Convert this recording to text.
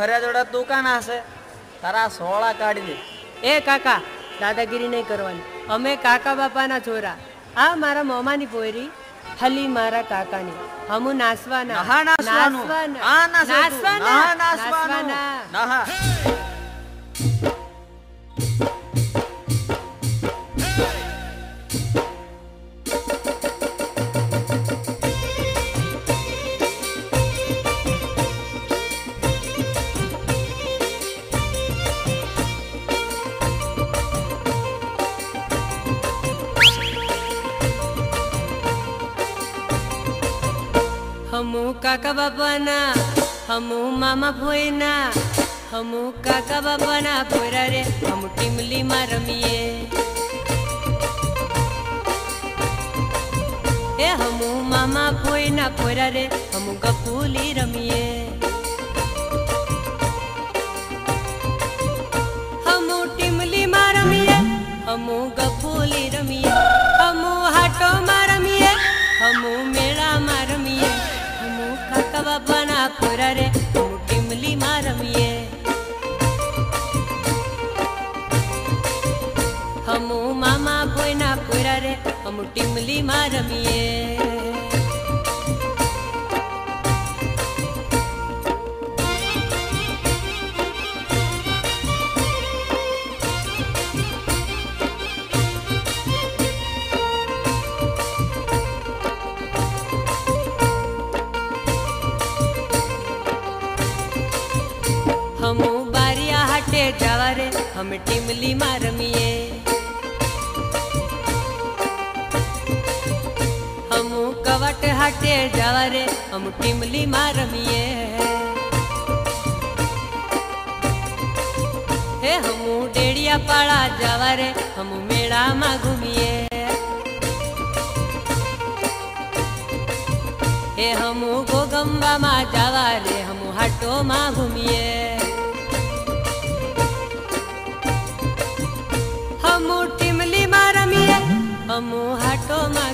ઘરે જોડે તું કાં તારા સોળા કાઢી દે. એ કાકા દાદાગીરી નહીં કરવાની. અમે કાકા બાપાના છોરા આ મારા મોમાની પોયરી હલી મારા કાકાની. હમુ નાસવાના. નાસવાના. નાસવાનું. નાસવાના. हमू काका बापाना हमू मामा भोयना हमू काका बापाना भोरा रे हमू टीमली मा रमीए ए हमू मामा भोयना भोरा रे हमू गपूली रमीए हमू टीमली मा रमीए हमू गपूली रमीए हमू हाटो मारा હમુ મામા ભોયના ખોરા રે હમુ ટીમલીમાં રમીએ હમુ બારિયા હાટે જવા રે અમે ટીમલીમાં રમીએ કવટ હાટે જવા રે હમુ ટીમલીમાં રમીએ હે હમુ ડેડિયા પાળા જવા રે હમુ મેળામાં ઘૂમીએ હે હમુ ગોગંબામાં જવા રે હમુ હાટોમાં ઘૂમીએ હમુ ટીમલીમાં રમીએ હમુ હાટોમાં